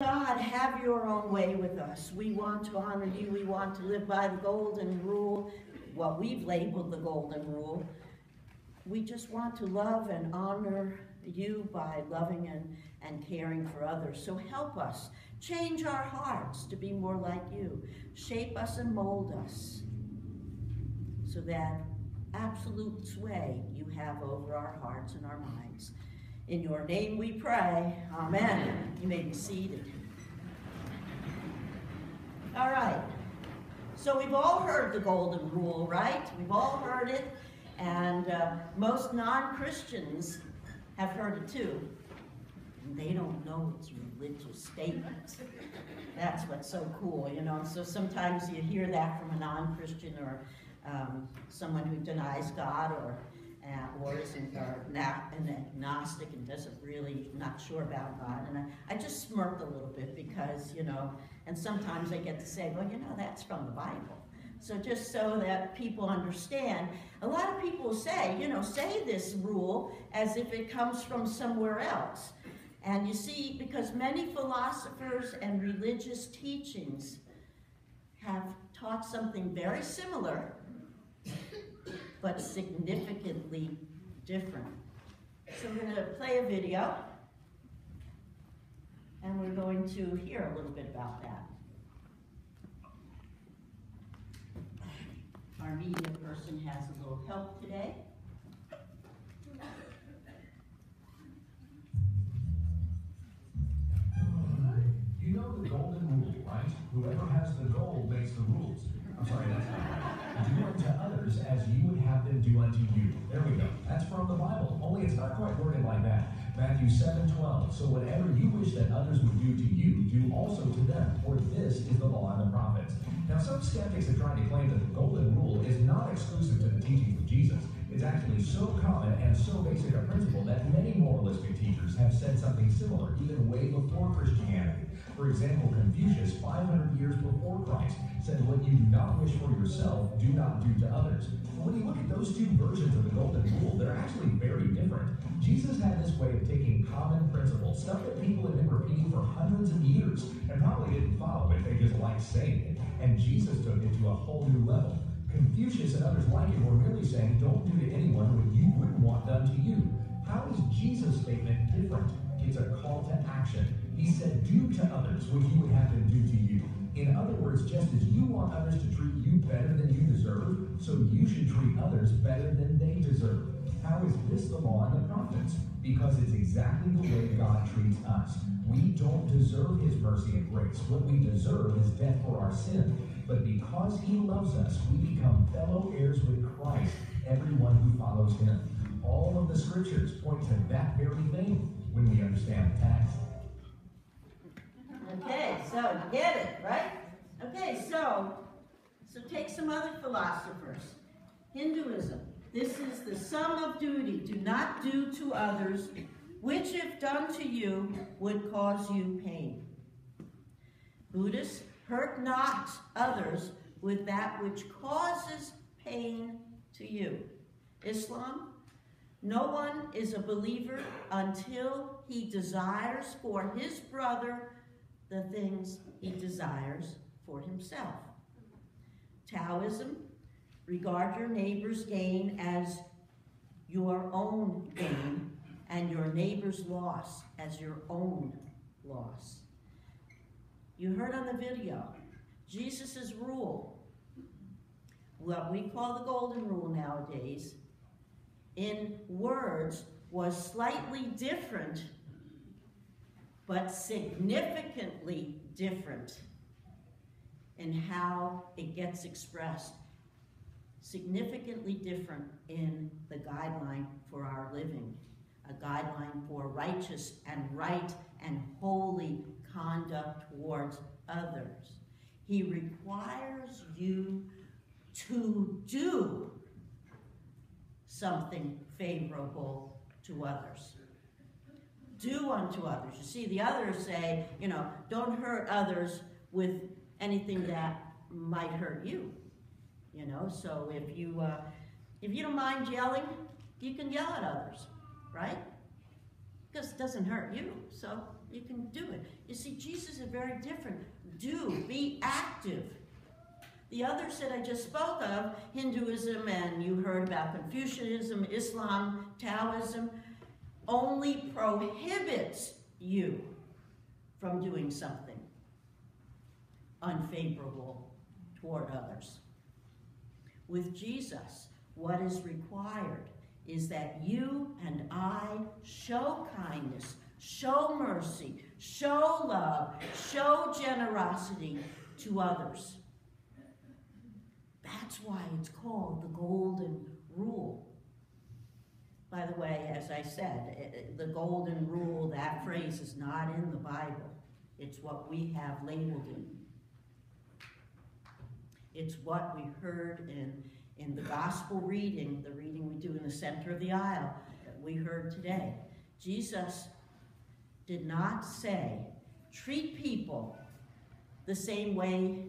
God, have your own way with us. We want to honor you. We want to live by the golden rule, what we've labeled the golden rule. We just want to love and honor you by loving and, and caring for others. So help us. Change our hearts to be more like you. Shape us and mold us so that absolute sway you have over our hearts and our minds. In your name we pray. Amen. You may be seated. All right. So we've all heard the golden rule, right? We've all heard it. And uh, most non-Christians have heard it too. And they don't know it's a religious statement. That's what's so cool, you know. So sometimes you hear that from a non-Christian or um, someone who denies God or or isn't not an agnostic and doesn't really not sure about God. And I, I just smirk a little bit because you know, and sometimes I get to say, well, you know, that's from the Bible. So just so that people understand, a lot of people say, you know, say this rule as if it comes from somewhere else. And you see, because many philosophers and religious teachings have taught something very similar, but significantly different. So we're going to play a video, and we're going to hear a little bit about that. Our media person has a little help today. You know the golden rule, right? Whoever has the gold makes the rules. Do unto others as you would have them do unto you. There we go. That's from the Bible. Only it's not quite worded like that. Matthew 7, 12. So whatever you wish that others would do to you, do also to them. For this is the law and the prophets. Now, some skeptics have tried to claim that the golden rule is not exclusive to the teachings of Jesus. It's actually so common and so basic a principle that many moralistic teachers have said something similar, even way before Christianity. For example, Confucius, 500 years before Christ, said, What you do not wish for yourself, do not do to others. When you look at those two versions of the Golden Rule, they're actually very different. Jesus had this way of taking common principles, stuff that people had been repeating for hundreds of years, and probably didn't follow it, they just liked saying it. And Jesus took it to a whole new level. Confucius and others like him were merely saying, Don't do to anyone what you wouldn't want done to you. How is Jesus' statement different? It's a call to action. He said, do to others what you would have them do to you. In other words, just as you want others to treat you better than you deserve, so you should treat others better than they deserve. How is this the law and the prophets? Because it's exactly the way God treats us. We don't deserve his mercy and grace. What we deserve is death for our sin. But because he loves us, we become fellow heirs with Christ, everyone who follows him. All of the scriptures point to that very thing when we understand the text. Okay, so get it, right? Okay, so so take some other philosophers. Hinduism. This is the sum of duty. Do not do to others, which if done to you would cause you pain. Buddhists, hurt not others with that which causes pain to you. Islam, no one is a believer until he desires for his brother the things he desires for himself. Taoism, regard your neighbor's gain as your own gain and your neighbor's loss as your own loss. You heard on the video, Jesus' rule, what we call the golden rule nowadays, in words was slightly different, but significantly different in how it gets expressed. Significantly different in the guideline for our living, a guideline for righteous and right and holy conduct towards others. He requires you to do something favorable to others. Do unto others. You see, the others say, you know, don't hurt others with anything that might hurt you. You know, so if you uh, if you don't mind yelling, you can yell at others, right? Because it doesn't hurt you. So you can do it. You see, Jesus is very different. Do, be active. The others that I just spoke of, Hinduism, and you heard about Confucianism, Islam, Taoism, only prohibits you from doing something unfavorable toward others. With Jesus, what is required is that you and I show kindness, show mercy, show love, show generosity to others. That's why it's called the golden rule. By the way, as I said, eh, eh, the golden rule, that phrase is not in the Bible. It's what we have labeled it. It's what we heard in, in the gospel reading, the reading we do in the center of the aisle that we heard today. Jesus did not say, treat people the same way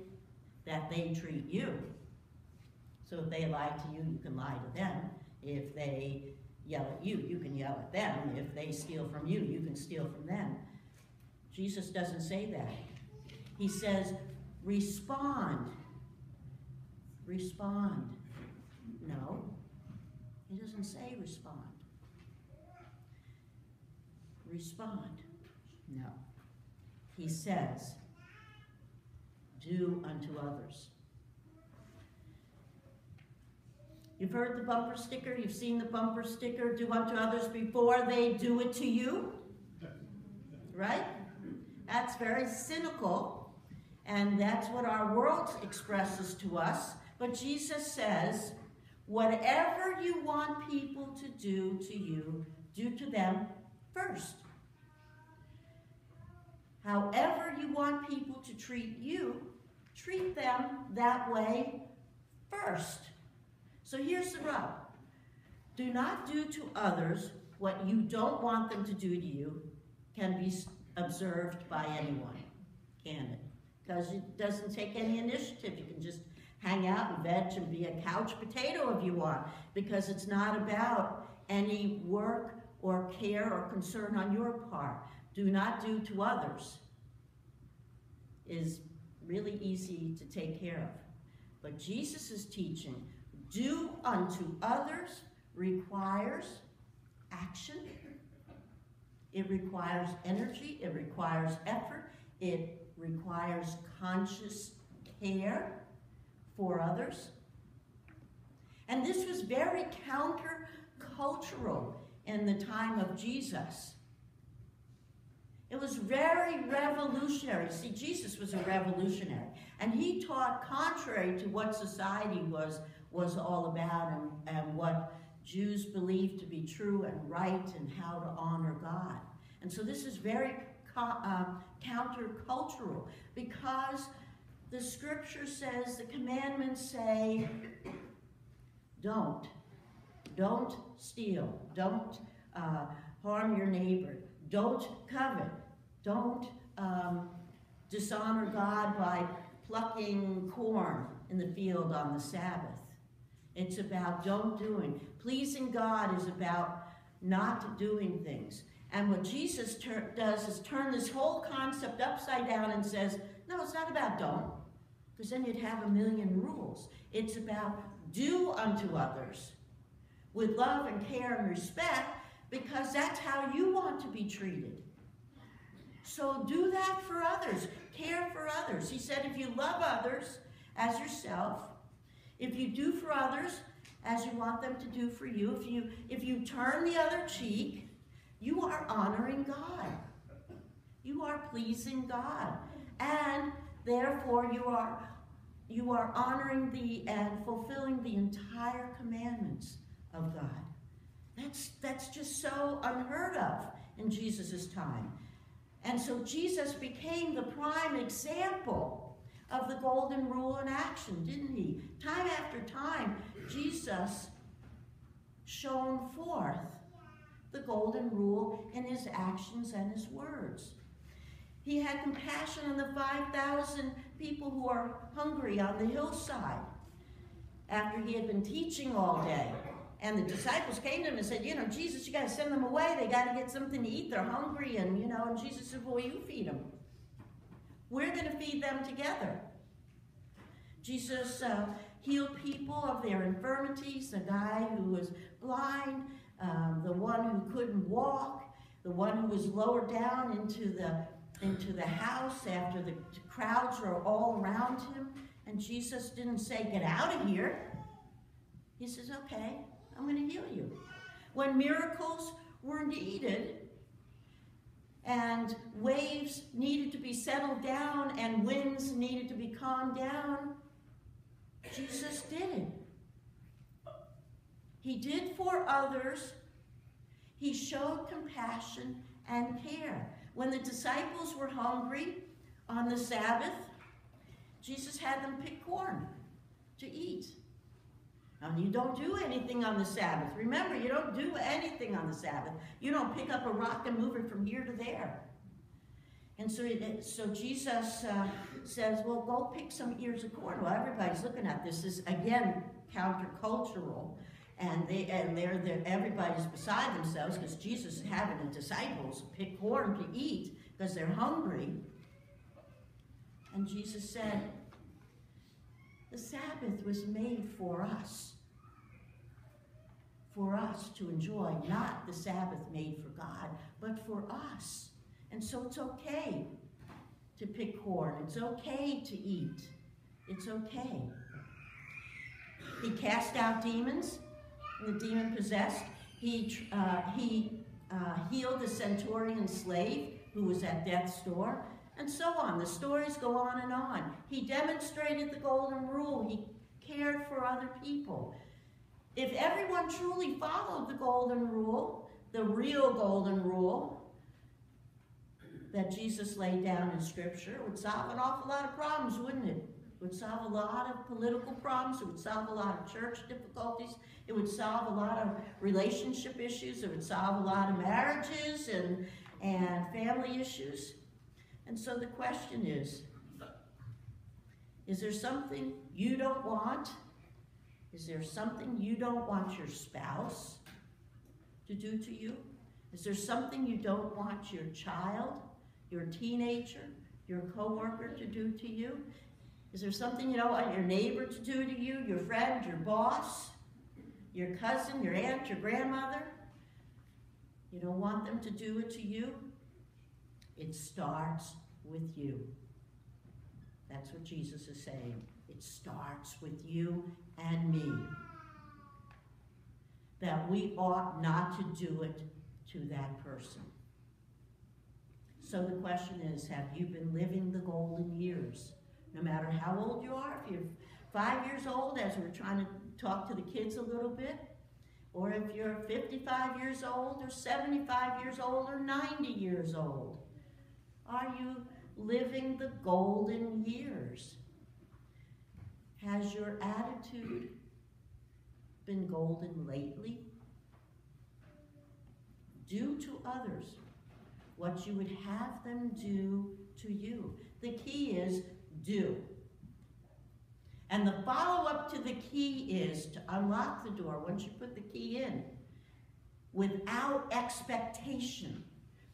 that they treat you. So if they lie to you, you can lie to them. If they yell at you, you can yell at them. If they steal from you, you can steal from them. Jesus doesn't say that. He says, respond. Respond. No, he doesn't say respond. Respond. No. He says, do unto others You've heard the bumper sticker, you've seen the bumper sticker, do unto others before they do it to you. Right? That's very cynical, and that's what our world expresses to us. But Jesus says, whatever you want people to do to you, do to them first. However you want people to treat you, treat them that way first. So here's the rub. Do not do to others what you don't want them to do to you can be observed by anyone, can it? Because it doesn't take any initiative. You can just hang out and veg and be a couch potato if you want, because it's not about any work or care or concern on your part. Do not do to others is really easy to take care of. But Jesus teaching do unto others requires action. It requires energy. It requires effort. It requires conscious care for others. And this was very countercultural in the time of Jesus. It was very revolutionary. See, Jesus was a revolutionary, and he taught contrary to what society was was all about and, and what Jews believed to be true and right and how to honor God. And so this is very uh, countercultural because the scripture says, the commandments say, don't. Don't steal. Don't uh, harm your neighbor. Don't covet. Don't um, dishonor God by plucking corn in the field on the Sabbath. It's about don't doing. Pleasing God is about not doing things. And what Jesus does is turn this whole concept upside down and says, no, it's not about don't, because then you'd have a million rules. It's about do unto others with love and care and respect, because that's how you want to be treated. So do that for others. Care for others. He said, if you love others as yourself, if you do for others as you want them to do for you, if you, if you turn the other cheek, you are honoring God. You are pleasing God. And therefore you are, you are honoring the and fulfilling the entire commandments of God. That's, that's just so unheard of in Jesus' time. And so Jesus became the prime example of the golden rule in action, didn't he? Time after time, Jesus shone forth the golden rule in his actions and his words. He had compassion on the 5,000 people who are hungry on the hillside after he had been teaching all day. And the disciples came to him and said, You know, Jesus, you got to send them away. They got to get something to eat. They're hungry. And, you know, and Jesus said, Well, you feed them. We're going to feed them together. Jesus uh, healed people of their infirmities. The guy who was blind, um, the one who couldn't walk, the one who was lowered down into the into the house after the crowds were all around him. And Jesus didn't say, Get out of here. He says, Okay, I'm going to heal you. When miracles were needed and waves needed to be settled down and winds needed to be calmed down, Jesus did it. He did for others. He showed compassion and care. When the disciples were hungry on the Sabbath, Jesus had them pick corn to eat. Now, you don't do anything on the Sabbath. Remember, you don't do anything on the Sabbath. You don't pick up a rock and move it from here to there. And so, so Jesus uh, says, well, go pick some ears of corn. Well, everybody's looking at this. This is, again, countercultural. And, they, and they're, they're, everybody's beside themselves because Jesus is having the disciples pick corn to eat because they're hungry. And Jesus said, the Sabbath was made for us. For us to enjoy, not the Sabbath made for God, but for us. And so it's okay to pick corn. It's okay to eat. It's okay. He cast out demons, the demon possessed. He, uh, he uh, healed the centurion slave who was at death's door and so on. The stories go on and on. He demonstrated the golden rule. He cared for other people. If everyone truly followed the golden rule, the real golden rule that Jesus laid down in Scripture, it would solve an awful lot of problems, wouldn't it? It would solve a lot of political problems. It would solve a lot of church difficulties. It would solve a lot of relationship issues. It would solve a lot of marriages and, and family issues. And so the question is, is there something you don't want? Is there something you don't want your spouse to do to you? Is there something you don't want your child, your teenager, your coworker to do to you? Is there something you don't want your neighbor to do to you, your friend, your boss, your cousin, your aunt, your grandmother? You don't want them to do it to you? It starts with you. That's what Jesus is saying. It starts with you and me. That we ought not to do it to that person. So the question is, have you been living the golden years? No matter how old you are, if you're five years old, as we're trying to talk to the kids a little bit, or if you're 55 years old, or 75 years old, or 90 years old, are you living the golden years? Has your attitude been golden lately? Do to others what you would have them do to you. The key is do. And the follow up to the key is to unlock the door once you put the key in without expectation,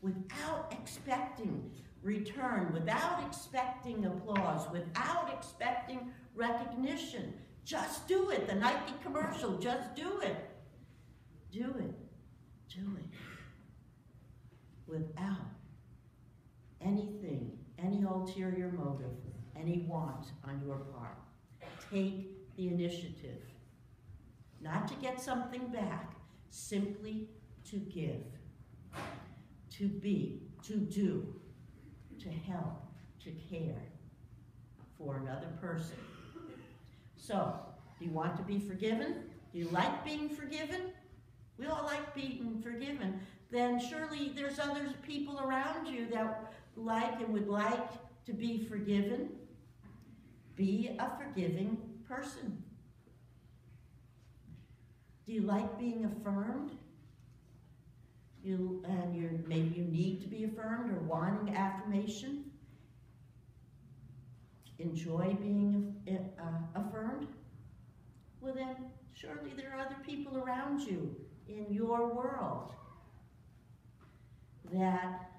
without expecting return without expecting applause, without expecting recognition. Just do it. The Nike commercial, just do it. Do it. Do it. Without anything, any ulterior motive, any want on your part. Take the initiative. Not to get something back, simply to give, to be, to do, to help, to care for another person. So, do you want to be forgiven? Do you like being forgiven? We all like being forgiven. Then surely there's other people around you that like and would like to be forgiven. Be a forgiving person. Do you like being affirmed? You and you maybe you need to be affirmed or wanting affirmation, enjoy being uh, affirmed, well then surely there are other people around you in your world that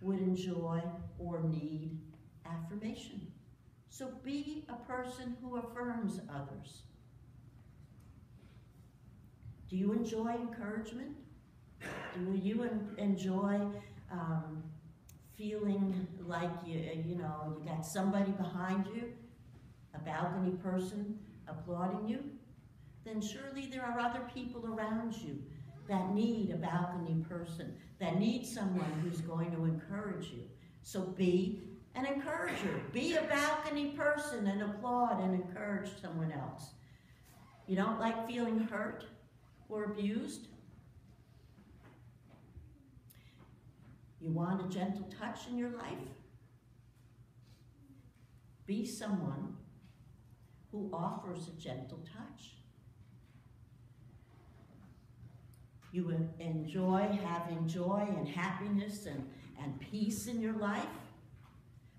would enjoy or need affirmation. So be a person who affirms others. Do you enjoy encouragement? Do you enjoy um, feeling like you, you know, you got somebody behind you, a balcony person applauding you? Then surely there are other people around you that need a balcony person, that need someone who's going to encourage you. So be an encourager. Be a balcony person and applaud and encourage someone else. You don't like feeling hurt or abused? You want a gentle touch in your life? Be someone who offers a gentle touch. You enjoy having joy and happiness and, and peace in your life?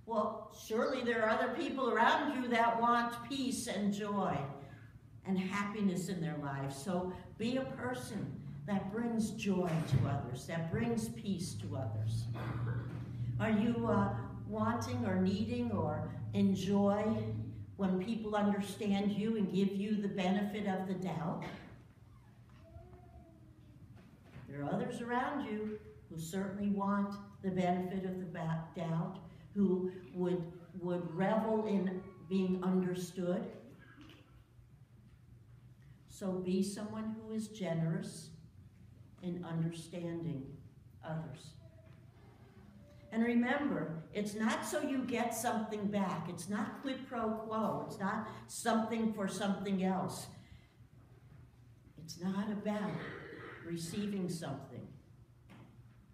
Well, surely there are other people around you that want peace and joy and happiness in their lives. So be a person that brings joy to others, that brings peace to others. Are you uh, wanting or needing or enjoy when people understand you and give you the benefit of the doubt? There are others around you who certainly want the benefit of the doubt, who would, would revel in being understood. So be someone who is generous in understanding others. And remember, it's not so you get something back. It's not quid pro quo. It's not something for something else. It's not about receiving something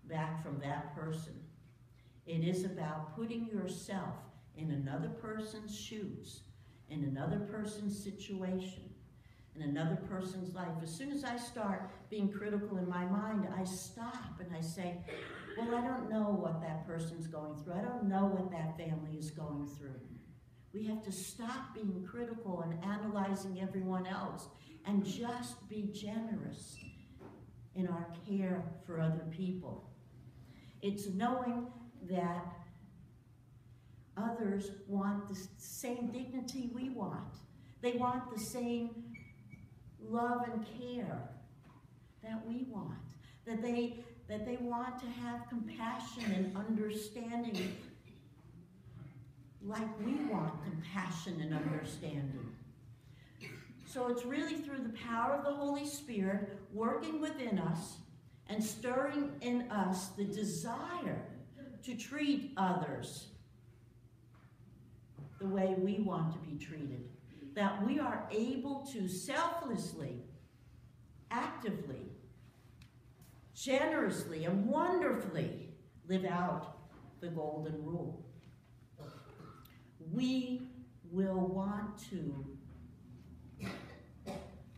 back from that person. It is about putting yourself in another person's shoes, in another person's situation, in another person's life. As soon as I start being critical in my mind, I stop and I say, well, I don't know what that person's going through. I don't know what that family is going through. We have to stop being critical and analyzing everyone else and just be generous in our care for other people. It's knowing that others want the same dignity we want. They want the same love and care that we want. That they, that they want to have compassion and understanding like we want compassion and understanding. So it's really through the power of the Holy Spirit working within us and stirring in us the desire to treat others the way we want to be treated. That we are able to selflessly, actively, generously, and wonderfully live out the golden rule. We will want to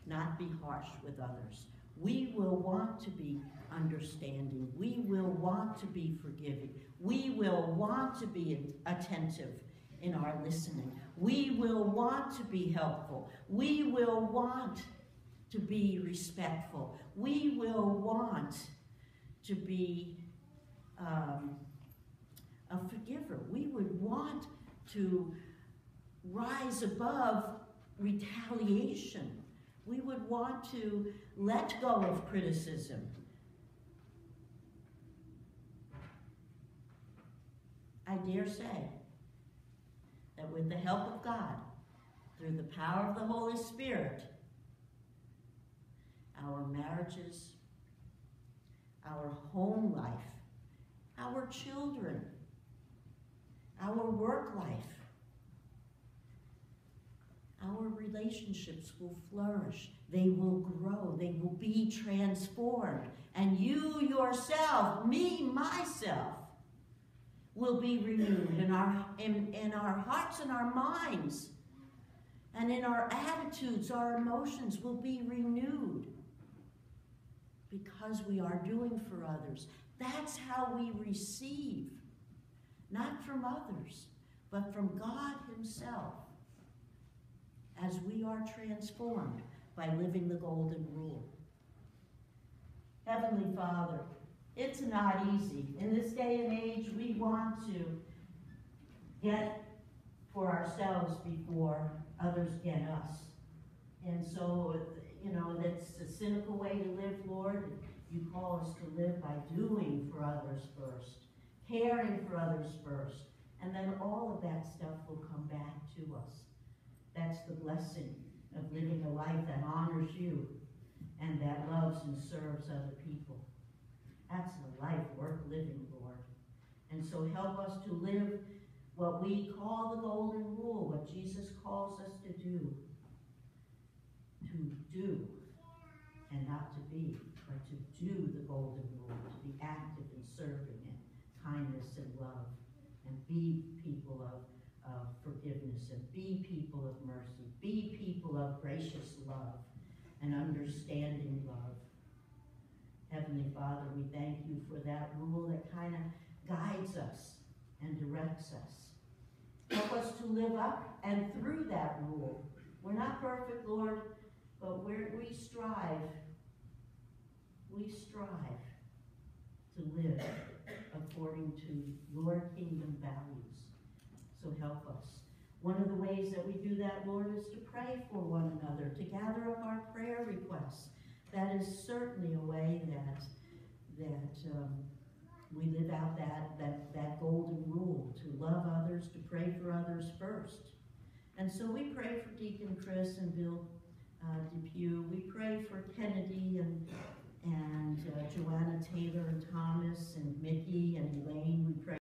not be harsh with others. We will want to be understanding. We will want to be forgiving. We will want to be attentive in our listening. We will want to be helpful. We will want to be respectful. We will want to be um, a forgiver. We would want to rise above retaliation we would want to let go of criticism. I dare say with the help of God, through the power of the Holy Spirit, our marriages, our home life, our children, our work life, our relationships will flourish. They will grow. They will be transformed. And you yourself, me, myself, will be renewed in our, in, in our hearts and our minds. And in our attitudes, our emotions will be renewed because we are doing for others. That's how we receive, not from others, but from God Himself as we are transformed by living the golden rule. Heavenly Father, it's not easy. In this day and age, we want to get for ourselves before others get us. And so, you know, that's a cynical way to live, Lord. You call us to live by doing for others first, caring for others first, and then all of that stuff will come back to us. That's the blessing of living a life that honors you and that loves and serves other people. That's the life worth living, Lord. And so help us to live what we call the golden rule, what Jesus calls us to do. To do and not to be, but to do the golden rule, to be active in serving and kindness and love, and be people of, of forgiveness, and be people of mercy, be people of gracious love and understanding love. Heavenly Father, we thank you for that rule that kind of guides us and directs us. Help us to live up and through that rule. We're not perfect, Lord, but we're, we strive, we strive to live according to your kingdom values. So help us. One of the ways that we do that, Lord, is to pray for one another, to gather up our prayer requests. That is certainly a way that, that um, we live out that, that, that golden rule, to love others, to pray for others first. And so we pray for Deacon Chris and Bill uh, Depew. We pray for Kennedy and, and uh, Joanna Taylor and Thomas and Mickey and Elaine. We pray